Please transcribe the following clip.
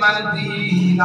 मदी न